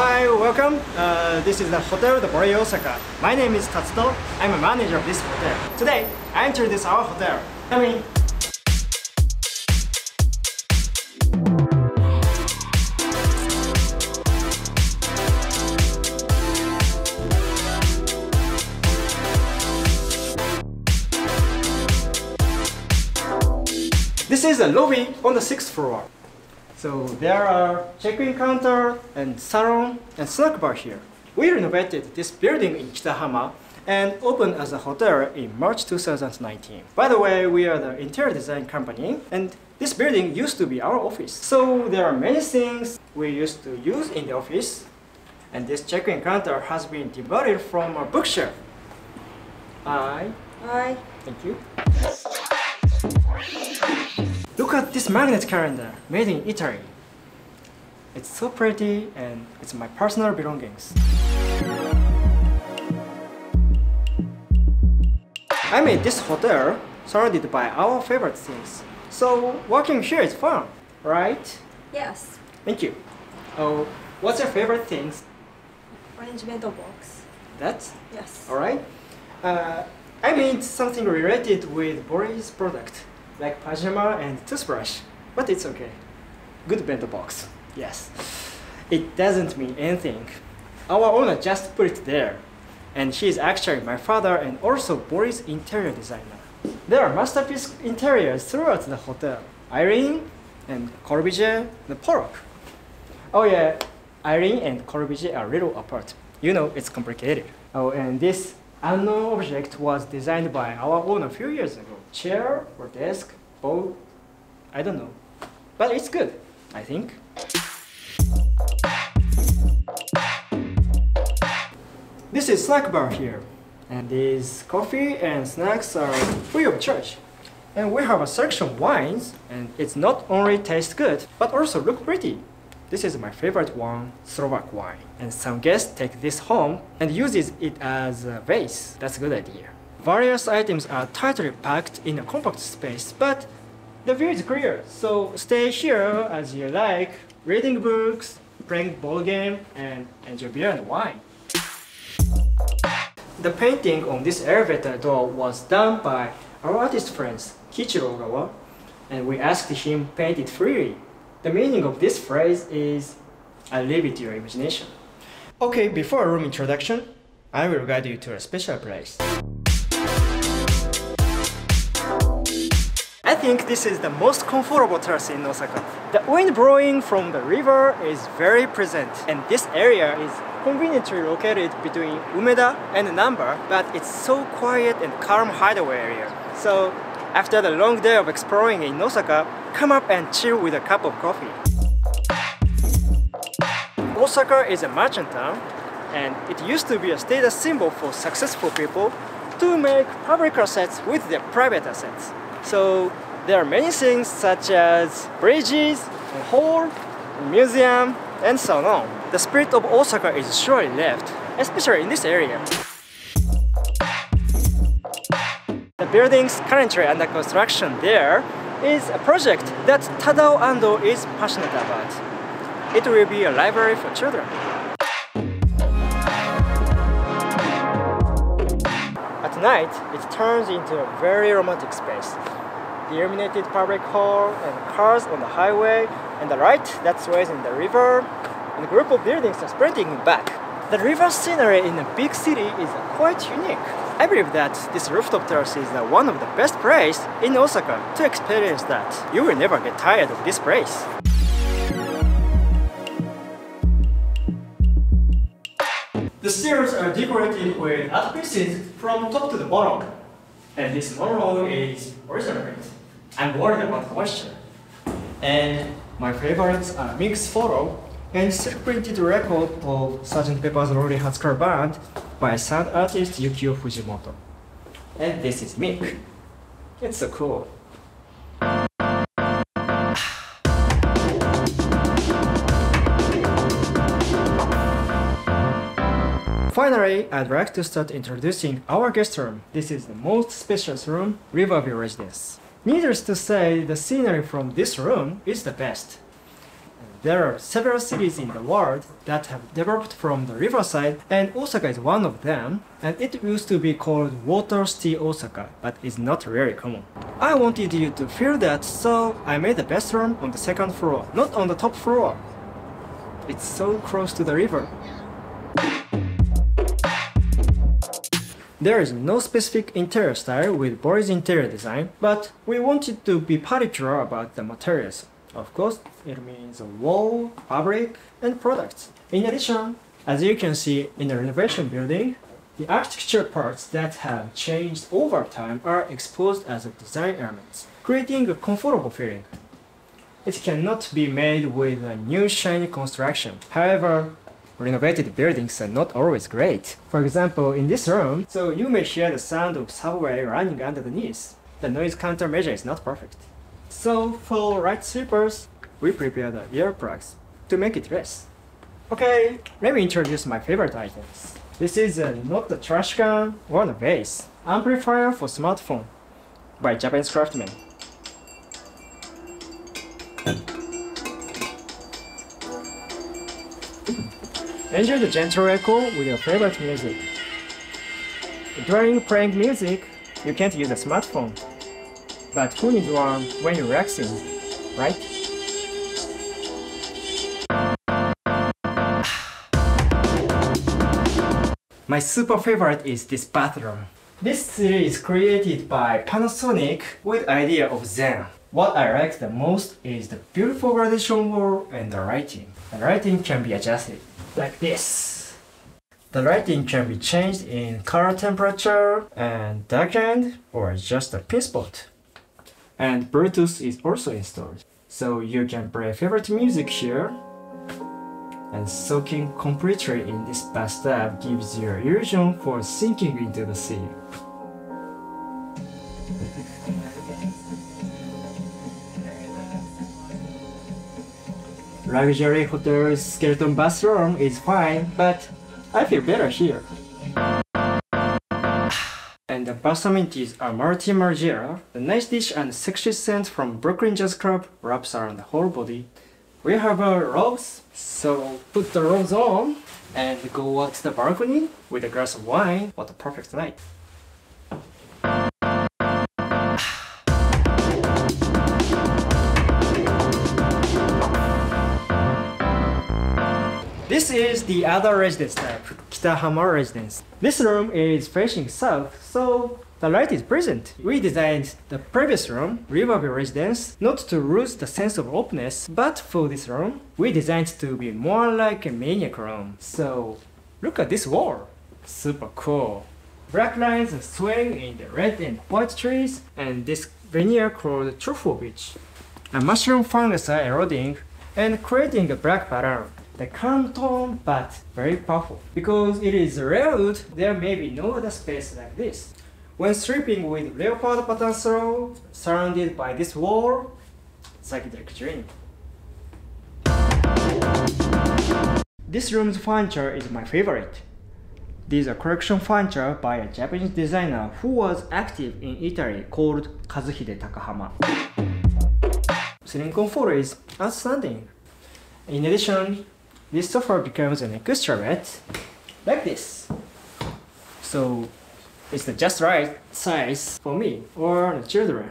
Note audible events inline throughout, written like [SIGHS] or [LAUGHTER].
Hi, welcome. Uh, this is the Hotel the Boly Osaka. My name is Tatsuto. I'm a manager of this hotel. Today, I introduce our hotel. Come in. This is the lobby on the sixth floor. So there are check-in counter and salon and snack bar here. We renovated this building in Kitahama and opened as a hotel in March 2019. By the way, we are the interior design company and this building used to be our office. So there are many things we used to use in the office and this check-in counter has been demodeled from a bookshelf. Hi. Hi. Thank you. This magnet calendar made in Italy. It's so pretty and it's my personal belongings. I made this hotel surrounded by our favorite things. So working here is fun, right? Yes. Thank you. Oh, what's your favorite things? Orange bento box. That? Yes. alright. Uh, I made something related with Boly's product, like pajama and toothbrush, but it's okay. Good bento box, yes. It doesn't mean anything. Our owner just put it there, and she is actually my father and also Boly's interior designer. There are masterpiece interiors throughout the hotel. Eileen and Corbusier and Pollock. Oh yeah, Eileen and Corbusier are a little apart. You know, it's complicated. Oh, and this unknown object was designed by our owner a few years ago. Chair or desk, both, I don't know. But it's good, I think. This is snack bar here. And these coffee and snacks are free of charge. And we have a selection of wines, and it's not only taste good, but also look pretty. This is my favorite one, Slovak wine. And some guests take this home and uses it as a vase. That's a good idea. Various items are tightly packed in a compact space, but the view is clear. So stay here as you like, reading books, playing board game, and enjoy beer and wine. The painting on this elevator door was done by our artist friends, Kichiro Ogawa, and we asked him paint it freely. The meaning of this phrase is, I leave it to your imagination. Okay, before a room introduction, I will guide you to a special place. I think this is the most comfortable terrace in Osaka. The wind blowing from the river is very present, and this area is conveniently located between Umeda and Namba, but it's so quiet and calm hideaway area. So, after the long day of exploring in Osaka, come up and chill with a cup of coffee. Osaka is a merchant town, and it used to be a status symbol for successful people to make public assets with their private assets. So there are many things such as bridges, a hall, a museum, and so on. The spirit of Osaka is surely left, especially in this area. The buildings currently under construction there is a project that Tadao Ando is passionate about. It will be a library for children. At night, it turns into a very romantic space. The illuminated public hall and cars on the highway and the light that sways in the river and a group of buildings are sprinting back. The river scenery in a big city is quite unique. I believe that this rooftop terrace is uh, one of the best places in Osaka to experience that. You will never get tired of this place. The stairs are decorated with art pieces from top to the bottom. And this monorail is original. I'm worried about moisture. And my favorites are mixed photo and silk printed record of Sgt. Pepper's Lonely Hearts Club Band by sound artist Yukio Fujimoto. And this is Mick. It's so cool. Finally, I'd like to start introducing our guest room. This is the most spacious room, Riverview Residence. Needless to say, the scenery from this room is the best. There are several cities in the world that have developed from the riverside, and Osaka is one of them. And it used to be called Water City Osaka, but it's not really common. I wanted you to feel that, so I made the best room on the second floor, not on the top floor. It's so close to the river. There is no specific interior style with Boly's interior design, but we wanted to be particular about the materials. Of course, it means wall, fabric, and products. In addition, as you can see in the renovation building, the architecture parts that have changed over time are exposed as design elements, creating a comfortable feeling. It cannot be made with a new shiny construction. However, renovated buildings are not always great. For example, in this room, so you may hear the sound of subway running underneath. The noise countermeasure is not perfect. So for right sleepers, we prepare the earplugs to make it less. Okay, let me introduce my favorite items. This is uh, not the trash can or the vase. Amplifier for smartphone by Japanese craftsman. Enjoy the gentle echo with your favorite music. During playing music, you can't use a smartphone. But who needs one when you're relaxing, right? [SIGHS] My super favorite is this bathroom. This series is created by Panasonic with idea of Zen. What I like the most is the beautiful radiation wall and the lighting. The lighting can be adjusted like this. The lighting can be changed in color temperature and darkened or just a pin spot. And Bluetooth is also installed. So you can play favorite music here. And soaking completely in this bathtub gives you illusion for sinking into the sea. Luxury hotel's skeleton bathroom is fine, but I feel better here. Amenities are Martin Margiela. The nice dish and sexy scent from Brooklyn Jazz Club wraps around the whole body. We have our robes, so put the robes on and go out to the balcony with a glass of wine. What a perfect night. This is the other residence type, Kitahama residence. This room is facing south, so the light is present. We designed the previous room, Riverview Residence, not to lose the sense of openness, but for this room, we designed to be more like a maniac room. So, look at this wall. Super cool. Black lines swaying in the red and white trees, and this veneer called truffle beach. A mushroom fungus are eroding and creating a black pattern the calm tone but very powerful. Because it is layered, there may be no other space like this. When sleeping with leopard pattern throw surrounded by this wall, psychedelic dream. This room's furniture is my favorite. These are collection furniture by a Japanese designer who was active in Italy called Kazuhide Takahama. Ceiling comfort is outstanding. In addition, this sofa becomes an bed like this. So it's the just right size for me or the children.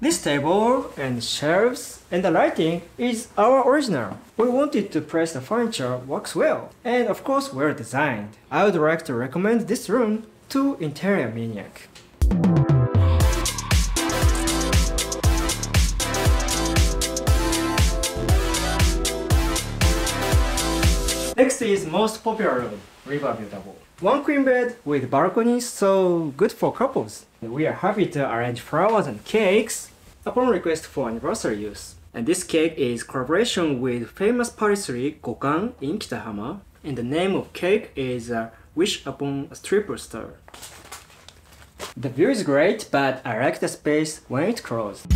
This table and shelves and the lighting is our original. We wanted to press the furniture works well and of course well designed. I would like to recommend this room to Interior Maniac. Next is most popular room, Riverview Double. One queen bed with balcony, so good for couples. We are happy to arrange flowers and cakes upon request for anniversary use. And this cake is collaboration with famous patisserie Gokan in Kitahama. And the name of cake is uh, Wish Upon a Triple Star. The view is great, but I like the space when it's closed.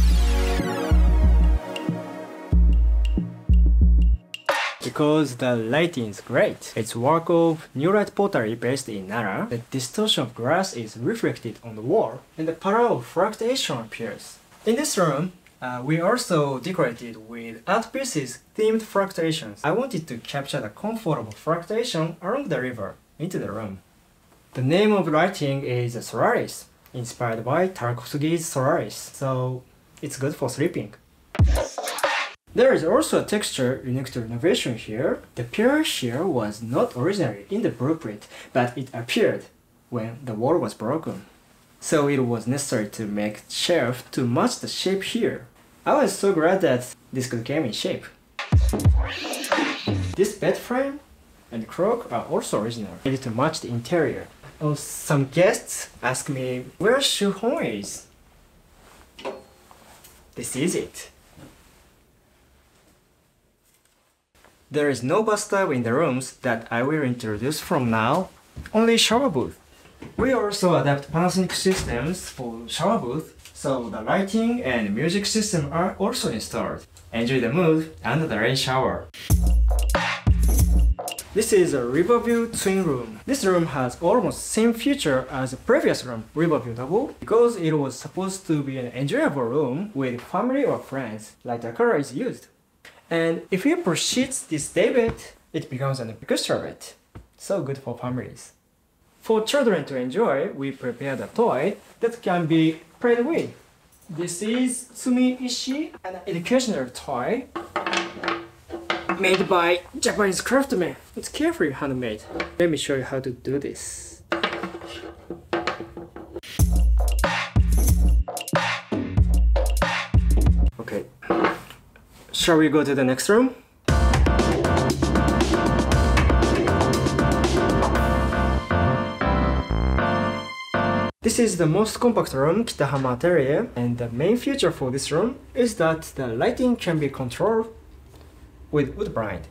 Because the lighting is great. It's work of New Light Pottery based in Nara. The distortion of glass is reflected on the wall, and the pattern of fluctuation appears. In this room, Uh, we also decorated with art pieces themed fluctuations. I wanted to capture the comfortable fluctuation along the river into the room. The name of lighting is Solaris, inspired by Tarkovsky's Solaris, so it's good for sleeping. There is also a texture unique to renovation here. The pier here was not originally in the blueprint, but it appeared when the wall was broken. So it was necessary to make shelf to match the shape here. I was so glad that this could came in shape. This bed frame and clock are also original, ready to match the interior. Oh, some guests ask me where Shuhong is. This is it. There is no bathtub in the rooms that I will introduce from now, only shower booth. We also adapt Panasonic systems for shower booth, so the lighting and music system are also installed. Enjoy the mood under the rain shower. This is a Riverview twin room. This room has almost same feature as the previous room, Riverview Double, because it was supposed to be an enjoyable room with family or friends, like the color is used. And if you proceed this David, it becomes an bed. So good for families. For children to enjoy, we prepared a toy that can be played with. This is Tsumi Ishii, an educational toy made by Japanese craftsmen. It's carefully handmade. Let me show you how to do this. Shall we go to the next room? This is the most compact room, Kitahama Atelier, and the main feature for this room is that the lighting can be controlled with wood blind.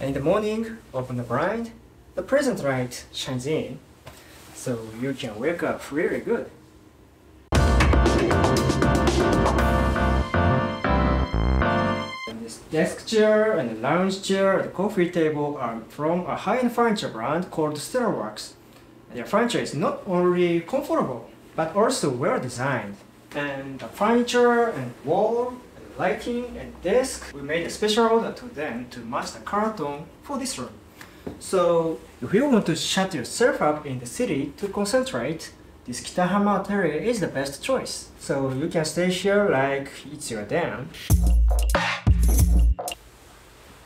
In the morning, open the blind, the present light shines in, so you can wake up really good. Desk chair and lounge chair and coffee table are from a high-end furniture brand called Stellarworks. Their furniture is not only comfortable, but also well designed. And the furniture and wall and lighting and desk, we made a special order to them to match the color tone for this room. So if you want to shut yourself up in the city to concentrate, this Kitahama Atelier is the best choice. So you can stay here like it's your den.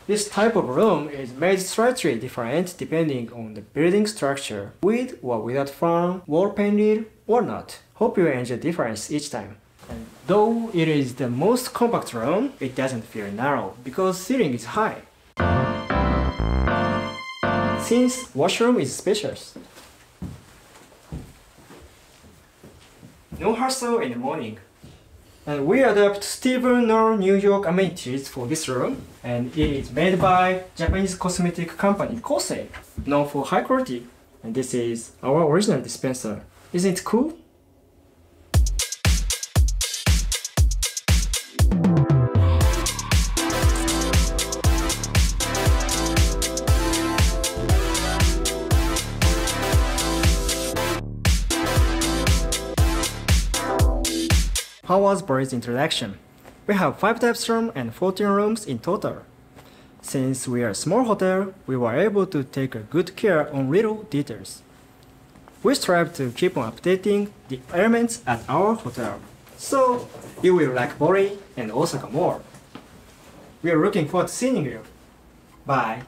This type of room is made slightly different depending on the building structure, with or without fan, wall painted or not. Hope you enjoy the difference each time. And though it is the most compact room, it doesn't feel narrow because ceiling is high. Since washroom is spacious. No hassle in the morning. And we adapt Stephen Knoll New York amenities for this room, and it is made by Japanese cosmetic company Kosé, known for high quality. And this is our original dispenser. Isn't it cool? Boly's introduction? We have 5 types room and 14 rooms in total. Since we are a small hotel, we were able to take a good care on little details. We strive to keep on updating the elements at our hotel. So you will like Boly and Osaka more. We are looking forward to seeing you. Bye.